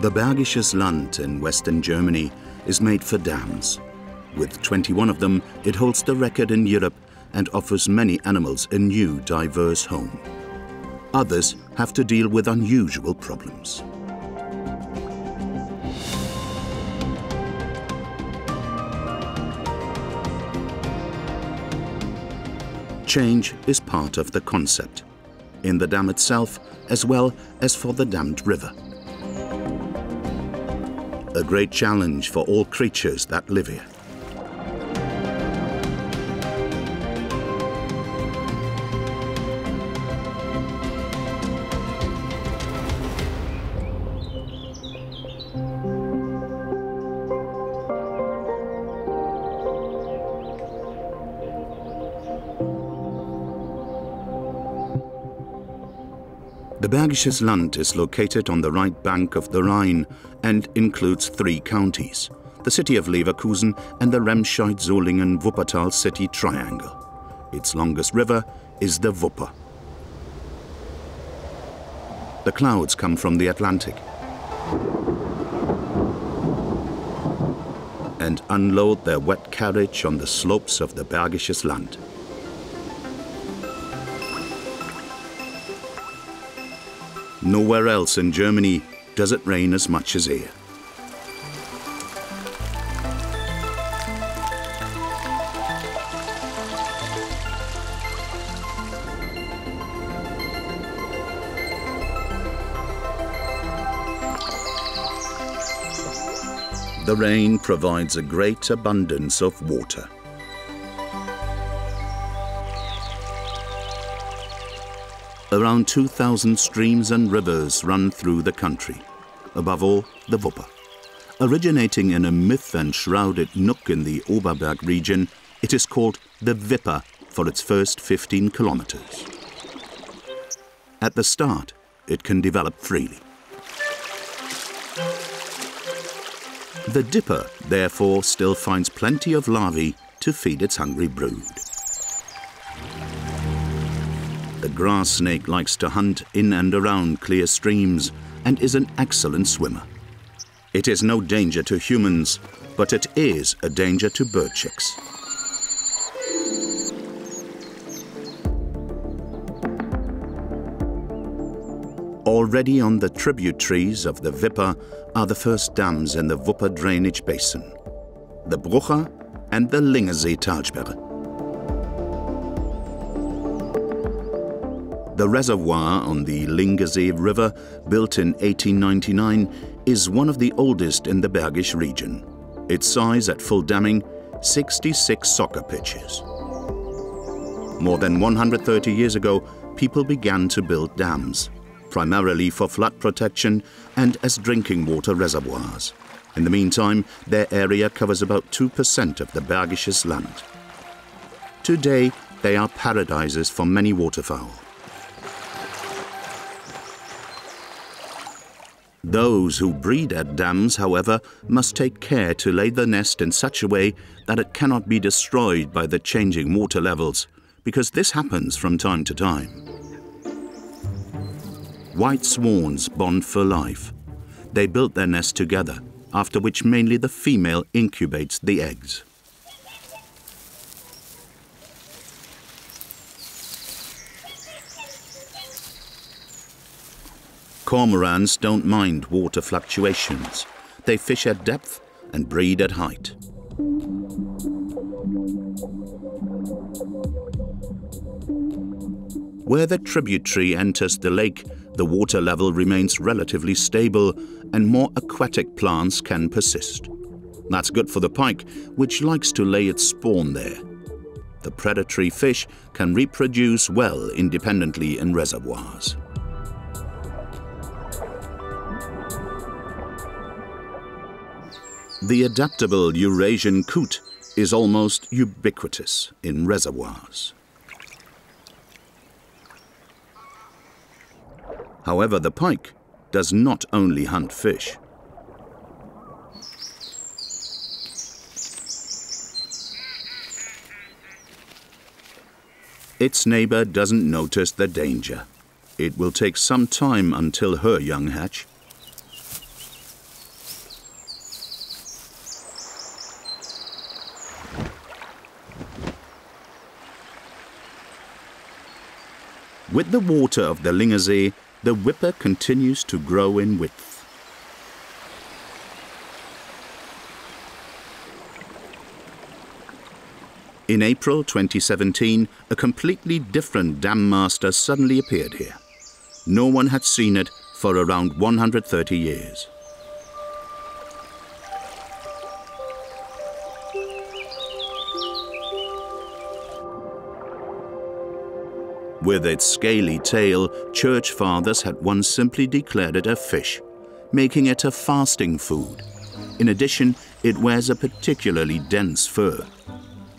The Bergisches Land in western Germany is made for dams. With 21 of them, it holds the record in Europe and offers many animals a new, diverse home. Others have to deal with unusual problems. Change is part of the concept, in the dam itself as well as for the dammed river. A great challenge for all creatures that live here. Bergisches Land is located on the right bank of the Rhine and includes three counties, the city of Leverkusen and the Remscheid-Solingen-Wuppertal city triangle. Its longest river is the Wupper. The clouds come from the Atlantic and unload their wet carriage on the slopes of the Bergisches Land. Nowhere else in Germany does it rain as much as here. The rain provides a great abundance of water. Around 2,000 streams and rivers run through the country, above all the Wupper. Originating in a myth and shrouded nook in the Oberberg region, it is called the Wipper for its first 15 kilometers. At the start, it can develop freely. The dipper, therefore, still finds plenty of larvae to feed its hungry brood. The grass snake likes to hunt in and around clear streams and is an excellent swimmer. It is no danger to humans, but it is a danger to bird chicks. Already on the tributaries of the Wipper are the first dams in the Wupper drainage basin, the Brucher and the Lingese Talsperre. The reservoir on the Lingese River, built in 1899, is one of the oldest in the Bergisch region. Its size at full damming, 66 soccer pitches. More than 130 years ago, people began to build dams, primarily for flood protection and as drinking water reservoirs. In the meantime, their area covers about 2% of the Bergisches Land. Today, they are paradises for many waterfowl. Those who breed at dams, however, must take care to lay the nest in such a way that it cannot be destroyed by the changing water levels, because this happens from time to time. White swans bond for life. They build their nest together, after which mainly the female incubates the eggs. Cormorants don't mind water fluctuations. They fish at depth and breed at height. Where the tributary enters the lake, the water level remains relatively stable and more aquatic plants can persist. That's good for the pike, which likes to lay its spawn there. The predatory fish can reproduce well independently in reservoirs. The adaptable Eurasian coot is almost ubiquitous in reservoirs. However, the pike does not only hunt fish. Its neighbor doesn't notice the danger. It will take some time until her young hatch. With the water of the Lingese, the Wipper continues to grow in width. In April 2017, a completely different dam master suddenly appeared here. No one had seen it for around 130 years. With its scaly tail, church fathers had once simply declared it a fish, making it a fasting food. In addition, it wears a particularly dense fur.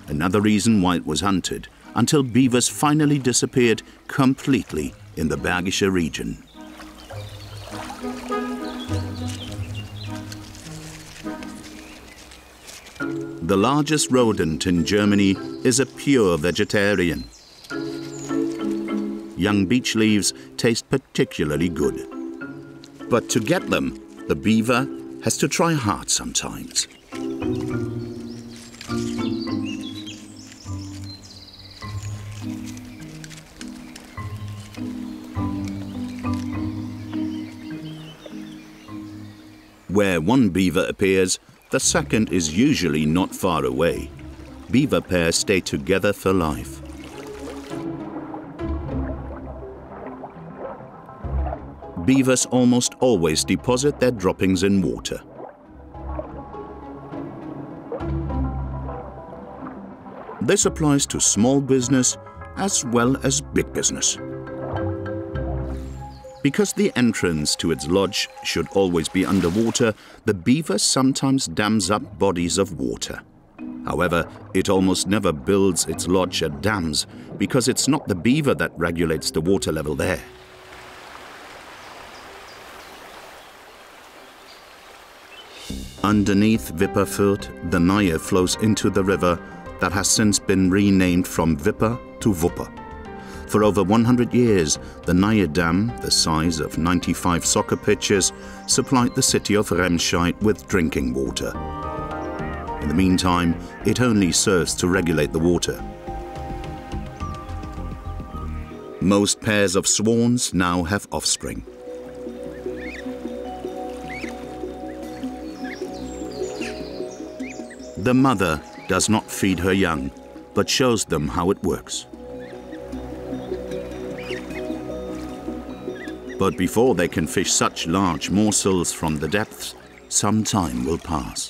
Another reason why it was hunted, until beavers finally disappeared completely in the Bergische region. The largest rodent in Germany is a pure vegetarian. Young beech leaves taste particularly good. But to get them, the beaver has to try hard sometimes. Where one beaver appears, the second is usually not far away. Beaver pairs stay together for life. Beavers almost always deposit their droppings in water. This applies to small business as well as big business. Because the entrance to its lodge should always be underwater, the beaver sometimes dams up bodies of water. However, it almost never builds its lodge at dams because it's not the beaver that regulates the water level there. Underneath Wipperfürth, the Neye flows into the river that has since been renamed from Wipper to Wupper. For over 100 years, the Neye Dam, the size of 95 soccer pitches, supplied the city of Remscheid with drinking water. In the meantime, it only serves to regulate the water. Most pairs of swans now have offspring. The mother does not feed her young, but shows them how it works. But before they can fish such large morsels from the depths, some time will pass.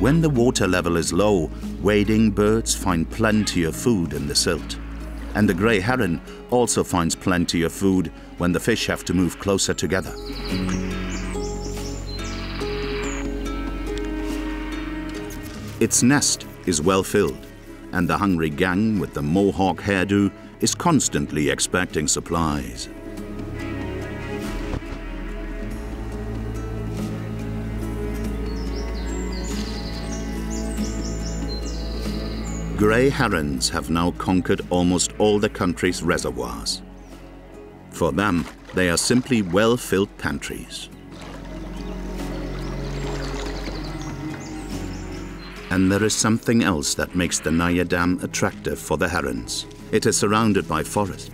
When the water level is low, wading birds find plenty of food in the silt. And the grey heron also finds plenty of food when the fish have to move closer together. Its nest is well filled, and the hungry gang with the mohawk hairdo is constantly expecting supplies. Grey herons have now conquered almost all the country's reservoirs. For them, they are simply well-filled pantries. And there is something else that makes the Neye Dam attractive for the herons. It is surrounded by forest,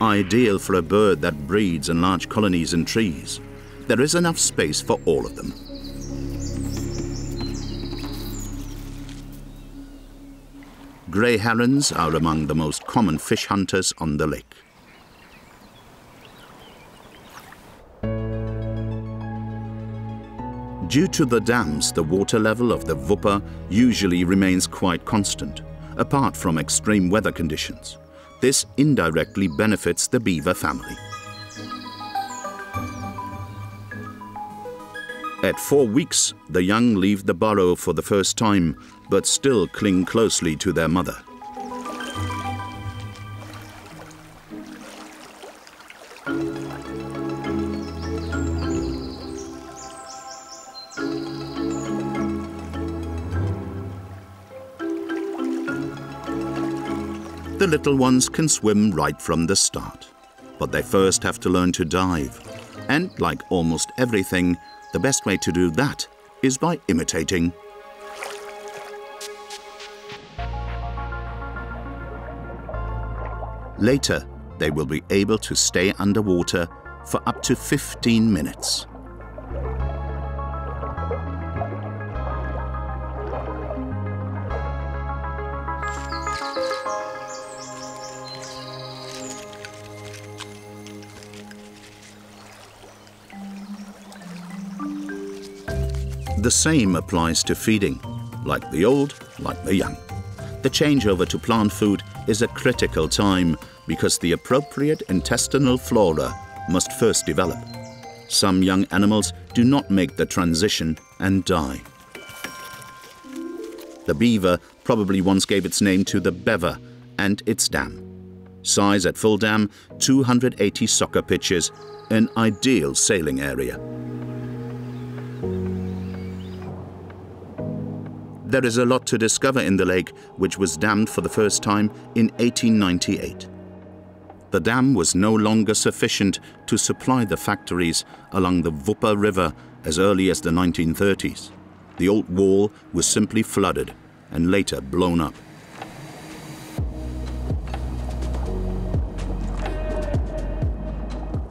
ideal for a bird that breeds in large colonies in trees. There is enough space for all of them. Grey herons are among the most common fish hunters on the lake. Due to the dams, the water level of the Wupper usually remains quite constant, apart from extreme weather conditions. This indirectly benefits the beaver family. At four weeks, the young leave the burrow for the first time, but still cling closely to their mother. little ones can swim right from the start, but they first have to learn to dive. And like almost everything, the best way to do that is by imitating. Later, they will be able to stay underwater for up to 15 minutes. Same applies to feeding, like the old, like the young. The changeover to plant food is a critical time because the appropriate intestinal flora must first develop. Some young animals do not make the transition and die. The beaver probably once gave its name to the Bever and its dam. Size at full dam, 280 soccer pitches, an ideal sailing area. There is a lot to discover in the lake, which was dammed for the first time in 1898. The dam was no longer sufficient to supply the factories along the Wupper River as early as the 1930s. The old wall was simply flooded and later blown up.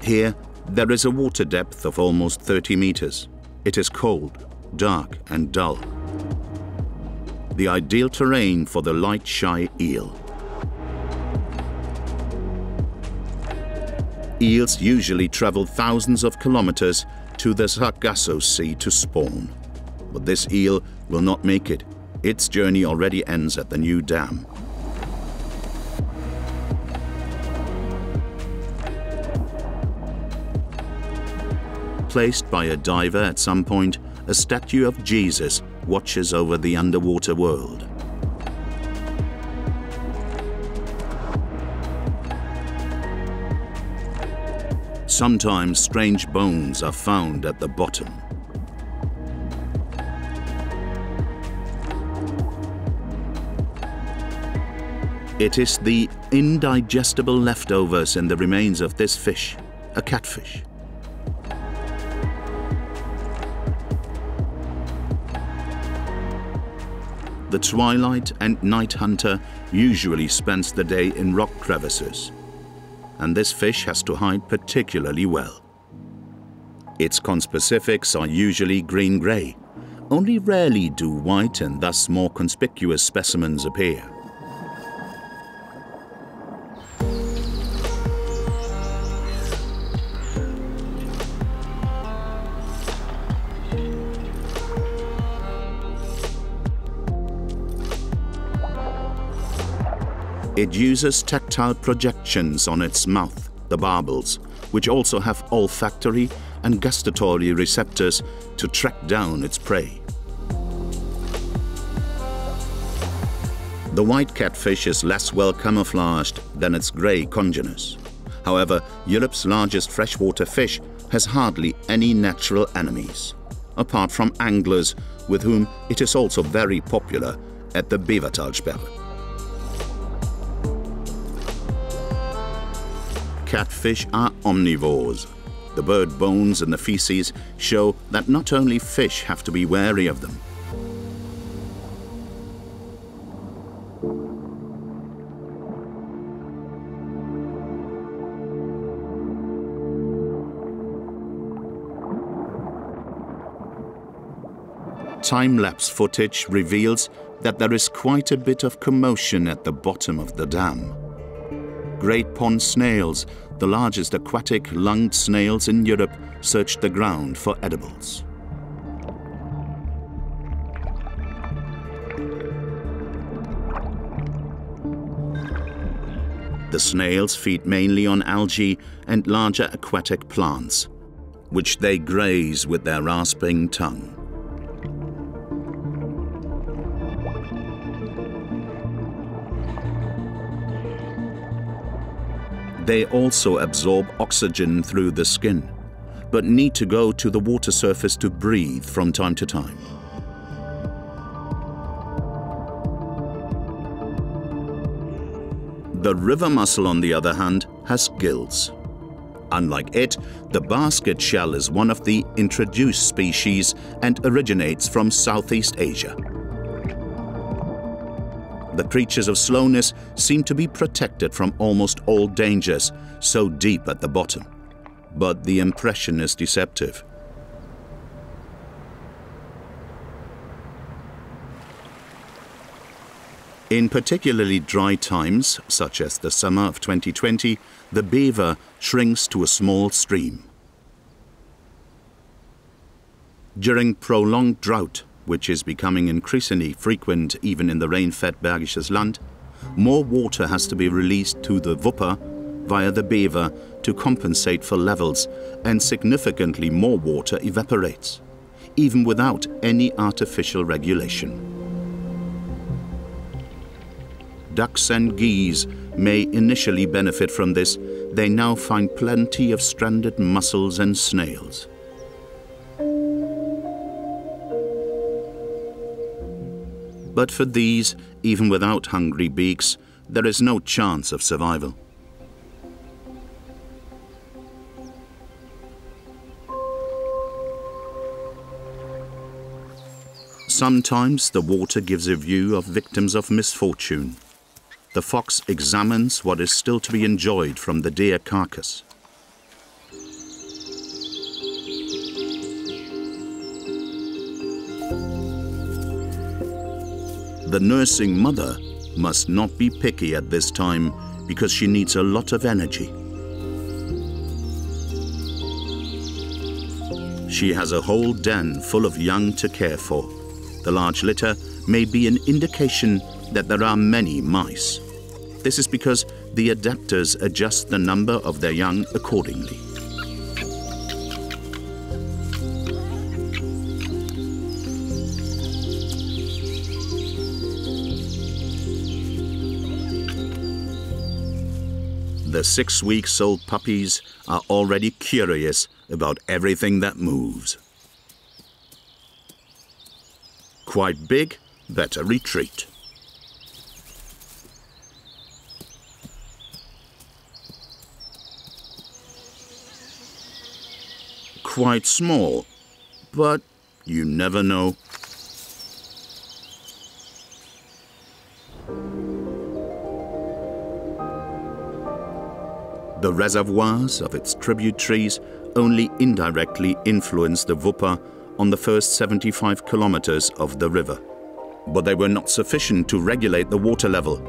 Here, there is a water depth of almost 30 meters. It is cold, dark and dull the ideal terrain for the light shy eel. Eels usually travel thousands of kilometers to the Sargasso Sea to spawn. But this eel will not make it. Its journey already ends at the new dam. Placed by a diver at some point, a statue of Jesus watches over the underwater world. Sometimes strange bones are found at the bottom. It is the indigestible leftovers in the remains of this fish, a catfish. The twilight and night hunter usually spends the day in rock crevices, and this fish has to hide particularly well. Its conspecifics are usually green-grey. Only rarely do white and thus more conspicuous specimens appear. It uses tactile projections on its mouth, the barbels, which also have olfactory and gustatory receptors to track down its prey. The white catfish is less well camouflaged than its grey congeners. However, Europe's largest freshwater fish has hardly any natural enemies, apart from anglers with whom it is also very popular at the Bevertalsperre. Catfish are omnivores. The bird bones and the feces show that not only fish have to be wary of them. Time-lapse footage reveals that there is quite a bit of commotion at the bottom of the dam. Great pond snails the largest aquatic lunged snails in Europe searched the ground for edibles. The snails feed mainly on algae and larger aquatic plants, which they graze with their rasping tongue. They also absorb oxygen through the skin, but need to go to the water surface to breathe from time to time. The river mussel, on the other hand, has gills. Unlike it, the basket shell is one of the introduced species and originates from Southeast Asia. The creatures of slowness seem to be protected from almost all dangers, so deep at the bottom. But the impression is deceptive. In particularly dry times, such as the summer of 2020, the Bever shrinks to a small stream. During prolonged drought, which is becoming increasingly frequent even in the rain-fed Bergisches Land, more water has to be released to the Wupper via the Bever to compensate for levels, and significantly more water evaporates, even without any artificial regulation. Ducks and geese may initially benefit from this, they now find plenty of stranded mussels and snails. But for these, even without hungry beaks, there is no chance of survival. Sometimes the water gives a view of victims of misfortune. The fox examines what is still to be enjoyed from the deer carcass. The nursing mother must not be picky at this time because she needs a lot of energy. She has a whole den full of young to care for. The large litter may be an indication that there are many mice. This is because the adapters adjust the number of their young accordingly. The six weeks old puppies are already curious about everything that moves. Quite big, better retreat. Quite small, but you never know. The reservoirs of its tributaries only indirectly influence the Wupper on the first 75 kilometers of the river. But they were not sufficient to regulate the water level,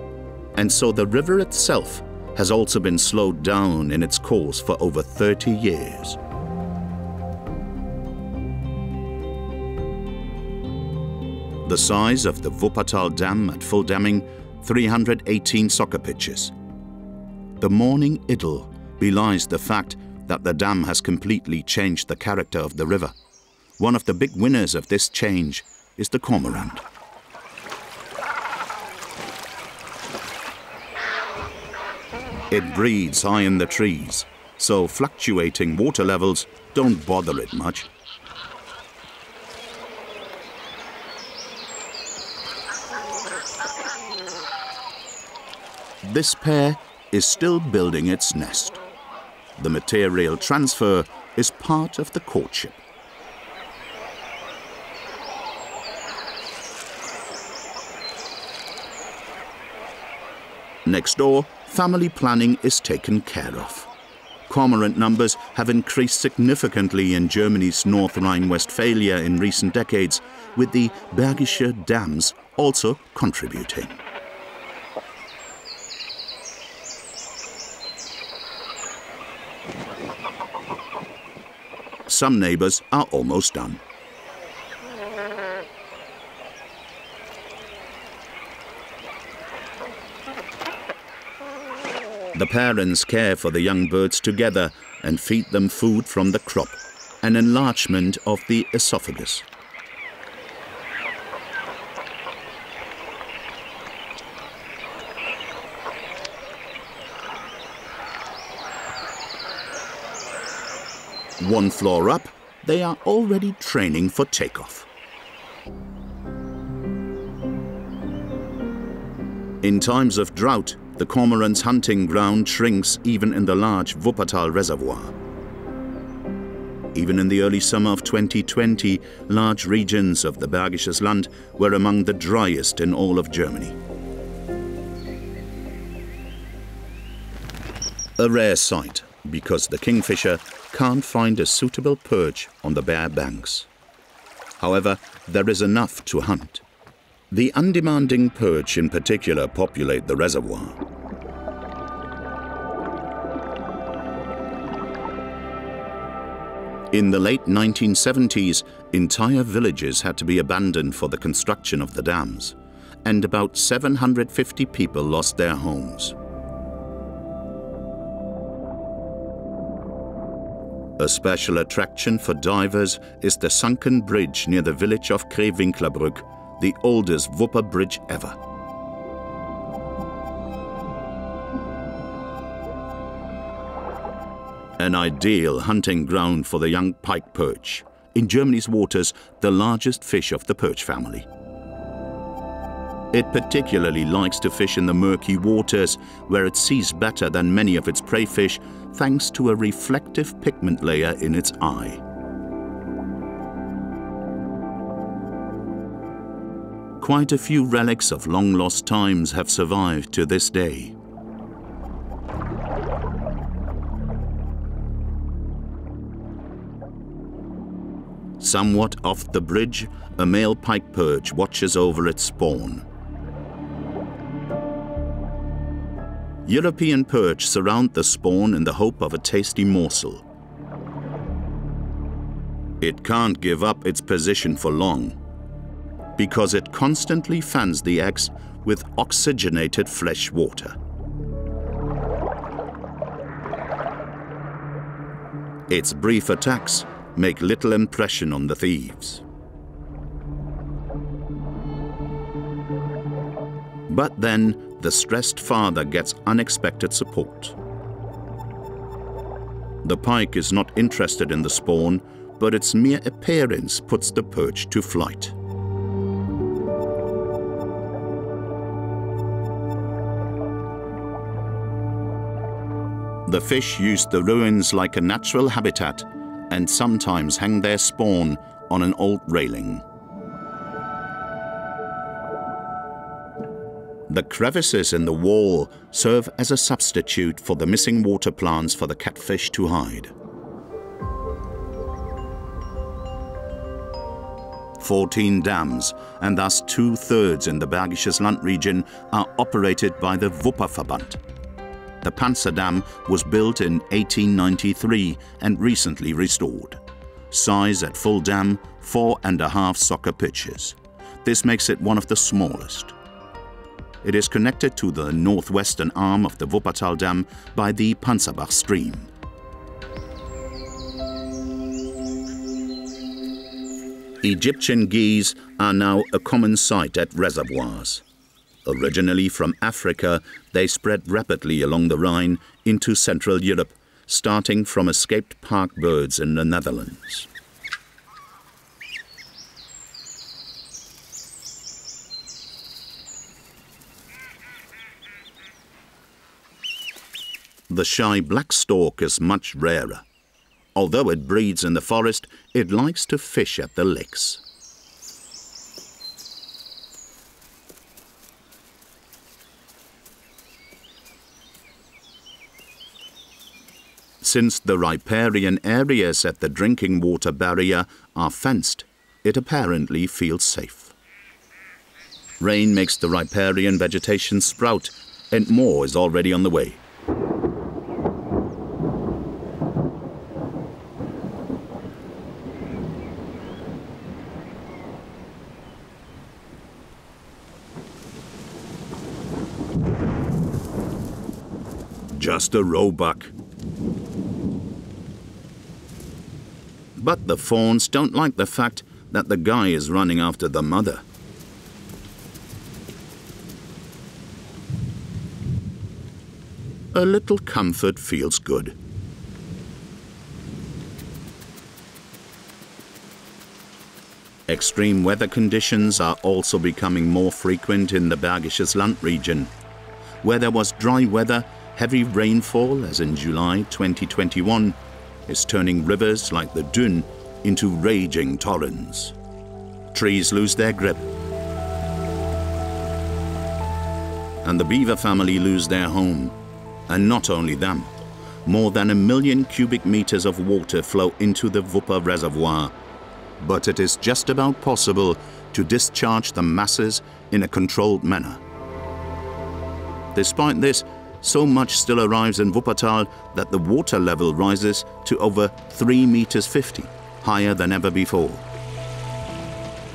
and so the river itself has also been slowed down in its course for over 30 years. The size of the Wuppertal Dam at full damming, 318 soccer pitches. The morning idyll belies the fact that the dam has completely changed the character of the river. One of the big winners of this change is the cormorant. It breeds high in the trees, so fluctuating water levels don't bother it much. This pair is still building its nest. The material transfer is part of the courtship. Next door, family planning is taken care of. Cormorant numbers have increased significantly in Germany's North Rhine-Westphalia in recent decades, with the Bergische dams also contributing. Some neighbours are almost done. The parents care for the young birds together and feed them food from the crop, an enlargement of the esophagus. One floor up, they are already training for takeoff. In times of drought, the cormorant's hunting ground shrinks even in the large Wuppertal reservoir. Even in the early summer of 2020, large regions of the Bergisches Land were among the driest in all of Germany. A rare sight, because the kingfisher can't find a suitable perch on the bare banks. However, there is enough to hunt. The undemanding perch in particular populate the reservoir. In the late 1970s, entire villages had to be abandoned for the construction of the dams, and about 750 people lost their homes. A special attraction for divers is the sunken bridge near the village of Krähwinklerbrück, the oldest Wupper bridge ever. An ideal hunting ground for the young pike perch, in Germany's waters the largest fish of the perch family. It particularly likes to fish in the murky waters, where it sees better than many of its prey fish thanks to a reflective pigment layer in its eye. Quite a few relics of long-lost times have survived to this day. Somewhat off the bridge, a male pike perch watches over its spawn. European perch surround the spawn in the hope of a tasty morsel. It can't give up its position for long, because it constantly fans the eggs with oxygenated fresh water. Its brief attacks make little impression on the thieves. But then the stressed father gets unexpected support. The pike is not interested in the spawn, but its mere appearance puts the perch to flight. The fish use the ruins like a natural habitat and sometimes hang their spawn on an old railing. The crevices in the wall serve as a substitute for the missing water plants for the catfish to hide. 14 dams, and thus two-thirds in the Bergisches Land region, are operated by the Wupperverband. The Panzer Dam was built in 1893 and recently restored. Size at full dam, four and a half soccer pitches. This makes it one of the smallest. It is connected to the northwestern arm of the Wuppertal Dam by the Panzerbach stream. Egyptian geese are now a common sight at reservoirs. Originally from Africa, they spread rapidly along the Rhine into Central Europe, starting from escaped park birds in the Netherlands. The shy black stork is much rarer. Although it breeds in the forest, it likes to fish at the lakes. Since the riparian areas at the drinking water barrier are fenced, it apparently feels safe. Rain makes the riparian vegetation sprout, and more is already on the way. A roebuck. But the fawns don't like the fact that the guy is running after the mother. A little comfort feels good. Extreme weather conditions are also becoming more frequent in the Bergisches Land region. Where there was dry weather, Heavy rainfall, as in July 2021, is turning rivers like the Dhünn into raging torrents. Trees lose their grip. And the beaver family lose their home. And not only them, more than a million cubic meters of water flow into the Wupper reservoir. But it is just about possible to discharge the masses in a controlled manner. Despite this, so much still arrives in Wuppertal that the water level rises to over 3 meters 50, higher than ever before.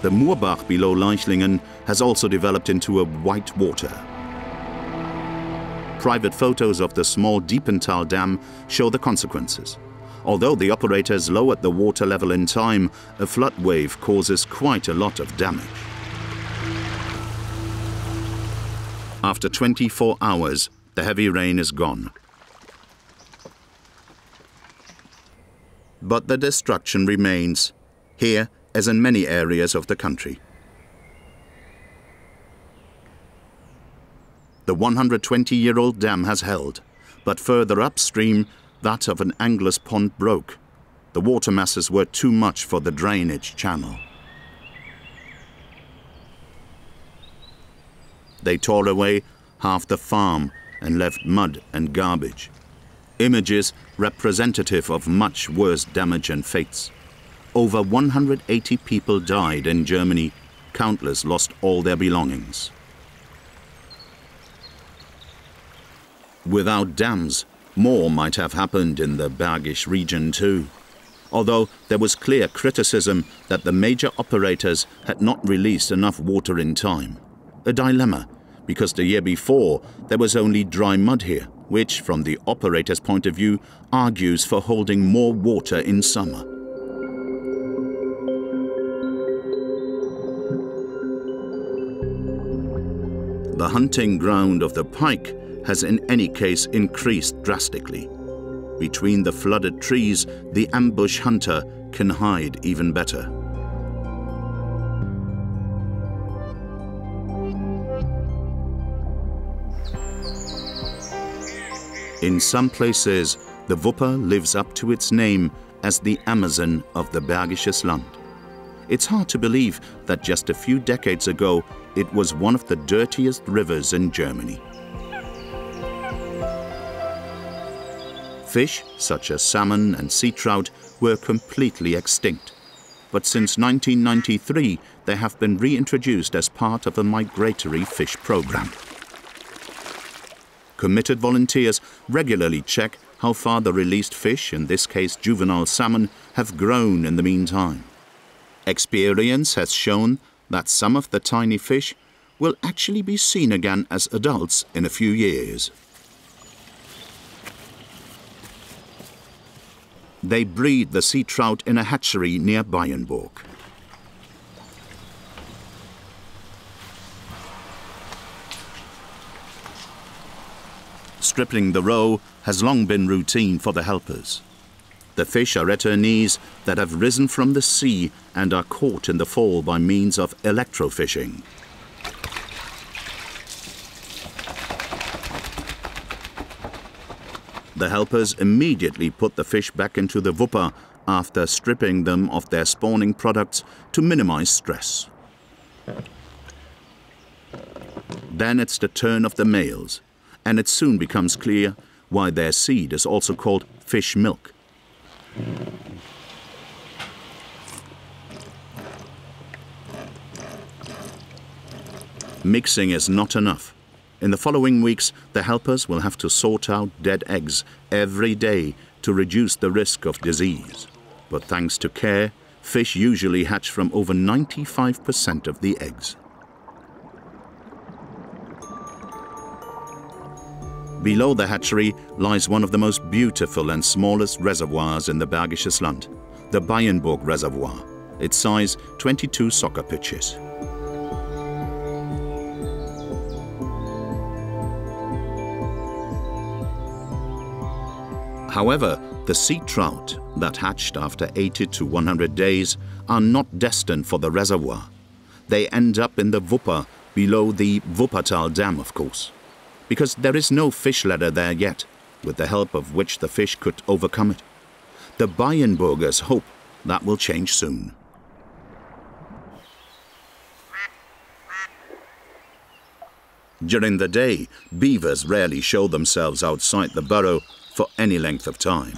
The Murbach below Leichlingen has also developed into a white water. Private photos of the small Diepental Dam show the consequences. Although the operators lowered the water level in time, a flood wave causes quite a lot of damage. After 24 hours, the heavy rain is gone. But the destruction remains, here as in many areas of the country. The 120-year-old dam has held, but further upstream, that of an angler's pond broke. The water masses were too much for the drainage channel. They tore away half the farm and left mud and garbage. Images representative of much worse damage and fates. Over 180 people died in Germany. Countless lost all their belongings. Without dams, more might have happened in the Bergisch region too. Although there was clear criticism that the major operators had not released enough water in time. A dilemma, because the year before there was only dry mud here, which, from the operator's point of view, argues for holding more water in summer. The hunting ground of the pike has in any case increased drastically. Between the flooded trees, the ambush hunter can hide even better. In some places, the Wupper lives up to its name as the Amazon of the Bergisches Land. It's hard to believe that just a few decades ago, it was one of the dirtiest rivers in Germany. Fish, such as salmon and sea trout, were completely extinct. But since 1993, they have been reintroduced as part of a migratory fish program. Committed volunteers regularly check how far the released fish, in this case juvenile salmon, have grown in the meantime. Experience has shown that some of the tiny fish will actually be seen again as adults in a few years. They breed the sea trout in a hatchery near Beyenburg. Stripping the roe has long been routine for the helpers. The fish are eternies that have risen from the sea and are caught in the fall by means of electrofishing. The helpers immediately put the fish back into the Wupper after stripping them of their spawning products to minimize stress. Then it's the turn of the males, and it soon becomes clear why their seed is also called fish milk. Mixing is not enough. In the following weeks, the helpers will have to sort out dead eggs every day to reduce the risk of disease. But thanks to care, fish usually hatch from over 95% of the eggs. Below the hatchery lies one of the most beautiful and smallest reservoirs in the Bergisches Land, the Beyenburg Reservoir, its size 22 soccer pitches. However, the sea trout that hatched after 80 to 100 days are not destined for the reservoir. They end up in the Wupper, below the Wuppertal Dam, of course. Because there is no fish ladder there yet, with the help of which the fish could overcome it. The Beyenburgers hope that will change soon. During the day, beavers rarely show themselves outside the burrow for any length of time.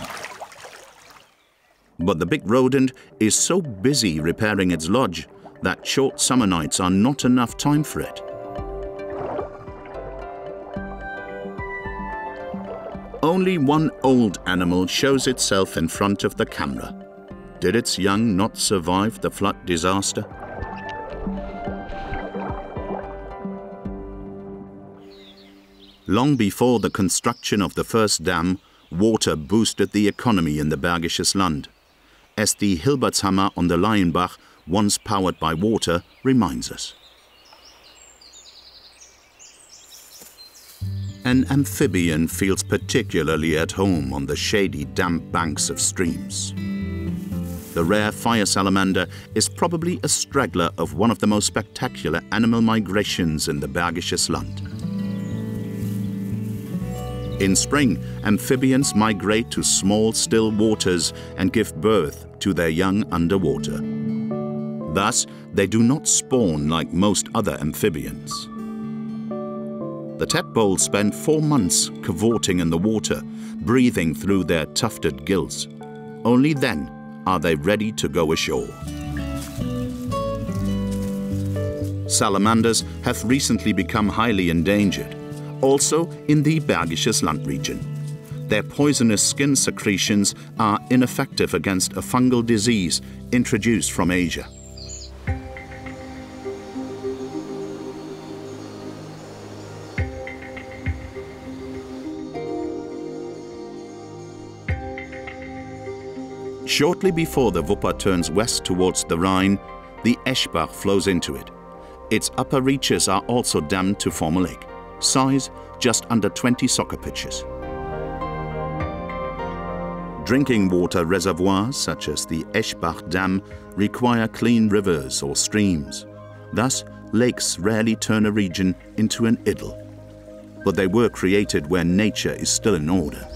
But the big rodent is so busy repairing its lodge that short summer nights are not enough time for it. Only one old animal shows itself in front of the camera. Did its young not survive the flood disaster? Long before the construction of the first dam, water boosted the economy in the Bergisches Land. As the Hilbertshammer on the Laienbach, once powered by water, reminds us. An amphibian feels particularly at home on the shady, damp banks of streams. The rare fire salamander is probably a straggler of one of the most spectacular animal migrations in the Bergisches Land. In spring, amphibians migrate to small, still waters and give birth to their young underwater. Thus, they do not spawn like most other amphibians. The tadpoles spend four months cavorting in the water, breathing through their tufted gills. Only then are they ready to go ashore. Salamanders have recently become highly endangered, also in the Bergisches Land region. Their poisonous skin secretions are ineffective against a fungal disease introduced from Asia. Shortly before the Wupper turns west towards the Rhine, the Eschbach flows into it. Its upper reaches are also dammed to form a lake. Size just under 20 soccer pitches. Drinking water reservoirs such as the Eschbach Dam require clean rivers or streams. Thus, lakes rarely turn a region into an idyll. But they were created where nature is still in order.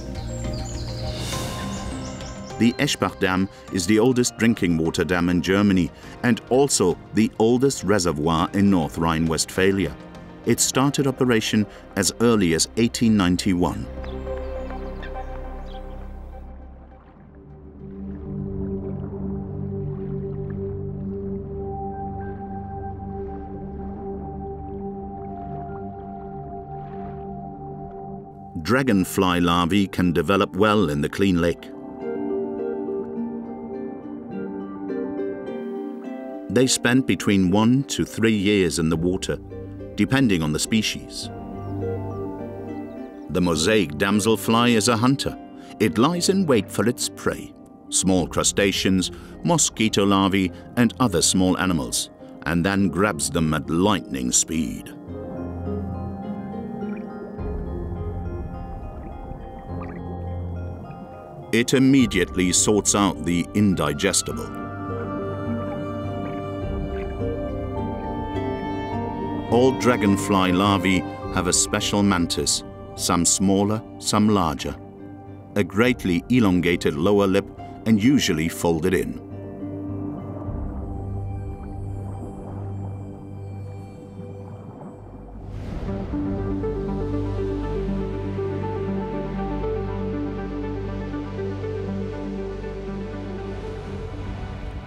The Eschbach Dam is the oldest drinking water dam in Germany and also the oldest reservoir in North Rhine-Westphalia. It started operation as early as 1891. Dragonfly larvae can develop well in the clean lake. They spend between one to three years in the water, depending on the species. The mosaic damselfly is a hunter. It lies in wait for its prey, small crustaceans, mosquito larvae, and other small animals, and then grabs them at lightning speed. It immediately sorts out the indigestible. All dragonfly larvae have a special mantis, some smaller, some larger. A greatly elongated lower lip and usually folded in.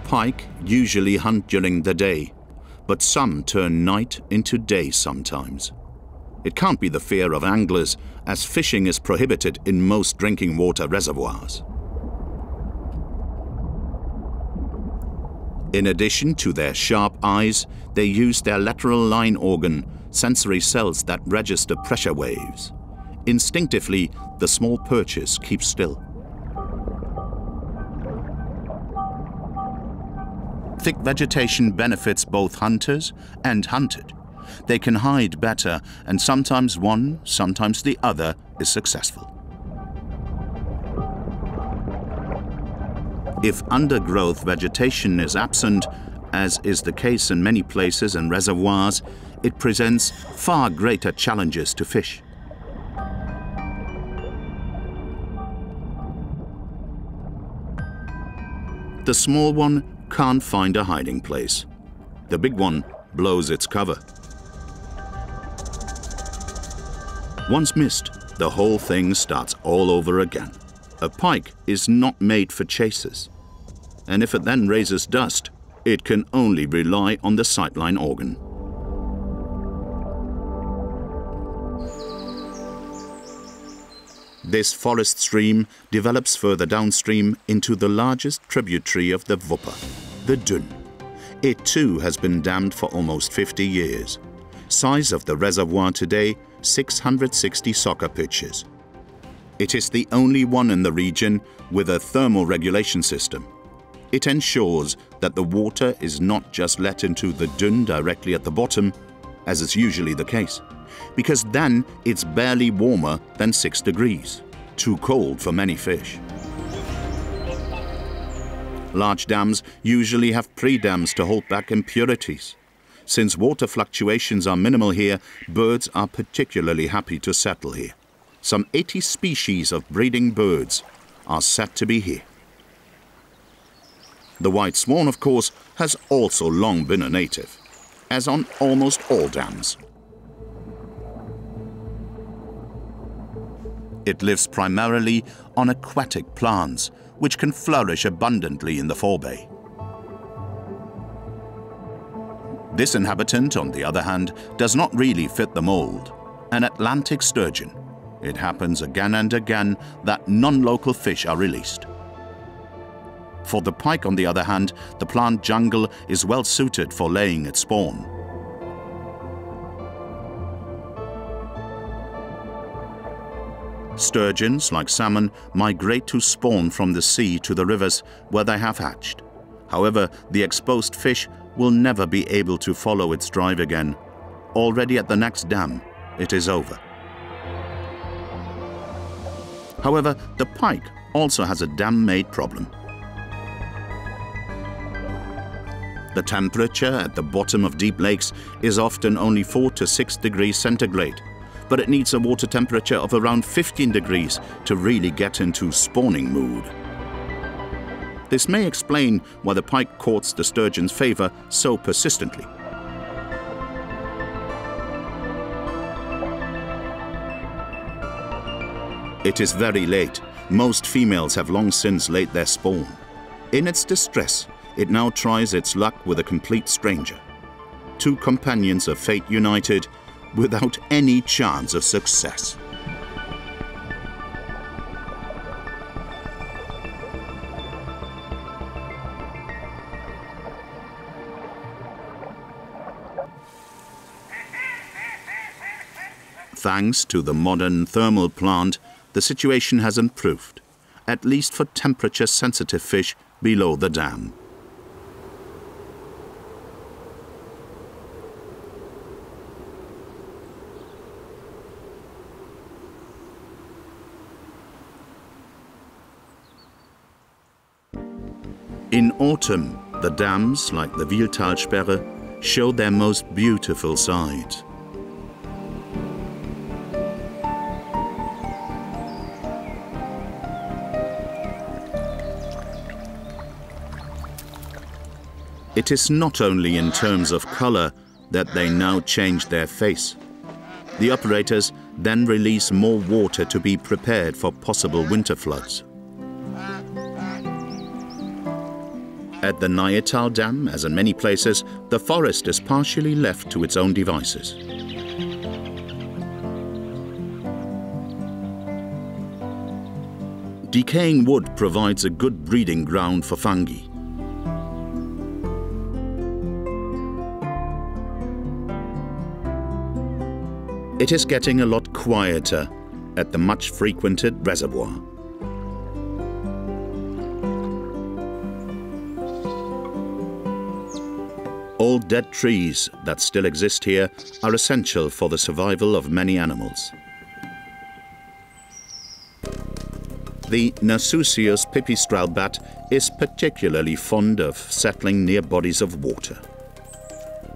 Pike usually hunt during the day, but some turn night into day sometimes. It can't be the fear of anglers, as fishing is prohibited in most drinking water reservoirs. In addition to their sharp eyes, they use their lateral line organ, sensory cells that register pressure waves. Instinctively, the small perches keep still. Vegetation benefits both hunters and hunted. They can hide better, and sometimes one, sometimes the other is successful. If undergrowth vegetation is absent, as is the case in many places and reservoirs, it presents far greater challenges to fish. The small one can't find a hiding place. The big one blows its cover. Once missed, the whole thing starts all over again. A pike is not made for chasers. And if it then raises dust, it can only rely on the sightline organ. This forest stream develops further downstream into the largest tributary of the Wupper, the Dhünn. It too has been dammed for almost 50 years. Size of the reservoir today, 660 soccer pitches. It is the only one in the region with a thermal regulation system. It ensures that the water is not just let into the Dhünn directly at the bottom, as is usually the case, because then it's barely warmer than 6 degrees, too cold for many fish. Large dams usually have pre-dams to hold back impurities. Since water fluctuations are minimal here, birds are particularly happy to settle here. Some 80 species of breeding birds are said to be here. The white swan, of course, has also long been a native, as on almost all dams. It lives primarily on aquatic plants, which can flourish abundantly in the forebay. This inhabitant, on the other hand, does not really fit the mold. An Atlantic sturgeon. It happens again and again that non-local fish are released. For the pike, on the other hand, the plant jungle is well suited for laying its spawn. Sturgeons, like salmon, migrate to spawn from the sea to the rivers where they have hatched. However, the exposed fish will never be able to follow its drive again. Already at the next dam, it is over. However, the pike also has a dam-made problem. The temperature at the bottom of deep lakes is often only 4 to 6 degrees centigrade, but it needs a water temperature of around 15 degrees to really get into spawning mood. This may explain why the pike courts the sturgeon's favor so persistently. It is very late. Most females have long since laid their spawn. In its distress, it now tries its luck with a complete stranger. Two companions of fate united without any chance of success. Thanks to the modern thermal plant, the situation has improved, at least for temperature-sensitive fish below the dam. In autumn, the dams, like the Wiehltalsperre, show their most beautiful sides. It is not only in terms of color that they now change their face. The operators then release more water to be prepared for possible winter floods. At the Neyetal Dam, as in many places, the forest is partially left to its own devices. Decaying wood provides a good breeding ground for fungi. It is getting a lot quieter at the much frequented reservoir. All dead trees that still exist here are essential for the survival of many animals. The Nathusius pipistrelle bat is particularly fond of settling near bodies of water.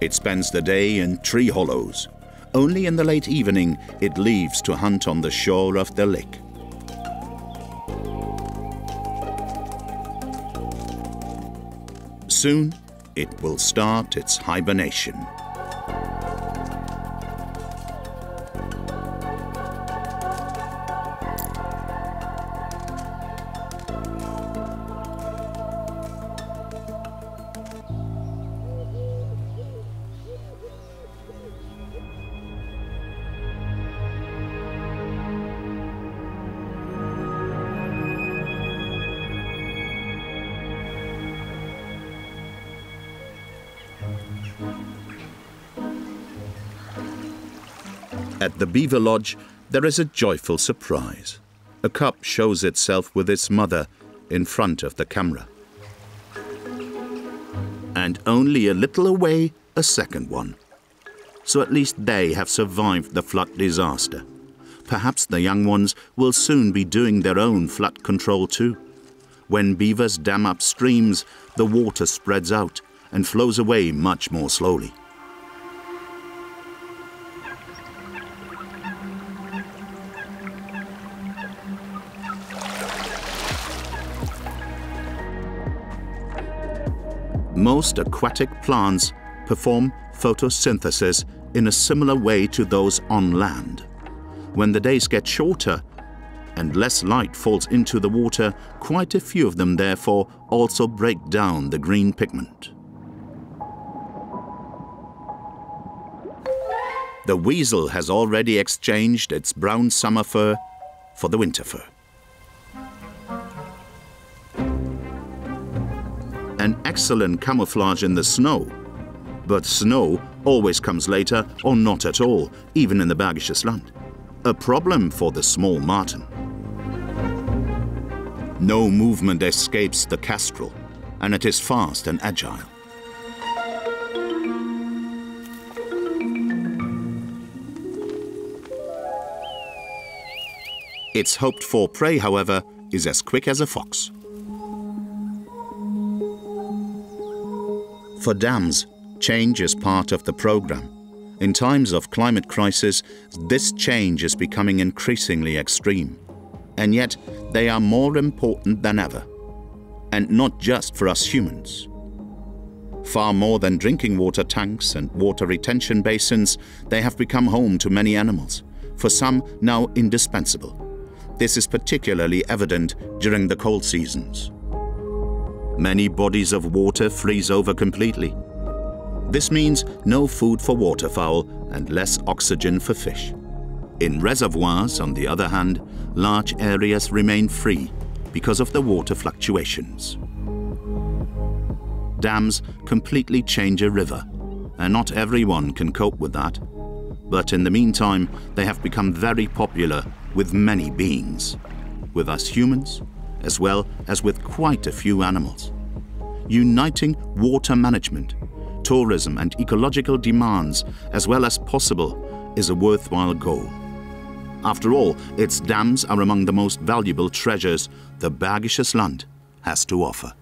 It spends the day in tree hollows, only in the late evening it leaves to hunt on the shore of the lake. Soon, it will start its hibernation. At the Beaver Lodge, there is a joyful surprise. A cub shows itself with its mother in front of the camera. And only a little away, a second one. So at least they have survived the flood disaster. Perhaps the young ones will soon be doing their own flood control too. When beavers dam up streams, the water spreads out and flows away much more slowly. Most aquatic plants perform photosynthesis in a similar way to those on land. When the days get shorter and less light falls into the water, quite a few of them therefore also break down the green pigment. The weasel has already exchanged its brown summer fur for the winter fur. An excellent camouflage in the snow, but snow always comes later or not at all, even in the Bergisches Land. A problem for the small marten. No movement escapes the kestrel, and it is fast and agile. Its hoped-for prey, however, is as quick as a fox. For dams, change is part of the program. In times of climate crisis, this change is becoming increasingly extreme. And yet, they are more important than ever. And not just for us humans. Far more than drinking water tanks and water retention basins, they have become home to many animals, for some now indispensable. This is particularly evident during the cold seasons. Many bodies of water freeze over completely. This means no food for waterfowl and less oxygen for fish. In reservoirs, on the other hand, large areas remain free because of the water fluctuations. Dams completely change a river, and not everyone can cope with that. But in the meantime, they have become very popular with many beings, with us humans, as well as with quite a few animals. Uniting water management, tourism and ecological demands as well as possible is a worthwhile goal. After all, its dams are among the most valuable treasures the Bergisches Land has to offer.